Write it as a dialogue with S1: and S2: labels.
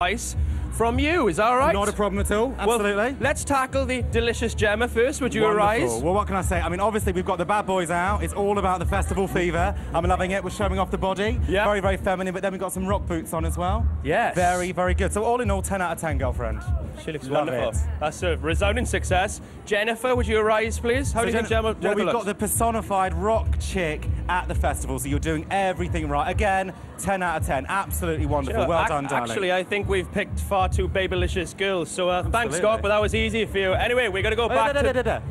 S1: advice from you. Is that all right?
S2: Not a problem at all.
S1: Well,
S2: Absolutely.
S1: let's tackle the delicious Gemma first. Would you
S2: Wonderful.
S1: arise?
S2: Well, what can I say? I mean, obviously, we've got the bad boys out. It's all about the festival fever. I'm loving it. We're showing off the body.
S1: Yeah.
S2: Very, very feminine, but then we've got some rock boots on as well.
S1: Yes.
S2: Very, very good. So, all in all, 10 out of 10, girlfriend.
S1: She looks
S2: Love
S1: wonderful.
S2: it.
S1: That's a resounding success. Jennifer, would you arise, please? How do you think Gemma,
S2: well, we've
S1: looks?
S2: got the personified rock chick at the festival, so you're doing everything right. Again, 10 out of 10. Absolutely wonderful.
S1: You know,
S2: well
S1: ac-
S2: done, darling.
S1: Actually, I think we've picked far too babylicious girls. So uh, thanks. Scott, but that was easy for you. Anyway, we're going to go
S2: Oh,
S1: back
S2: da, da,
S1: to...
S2: da, da, da.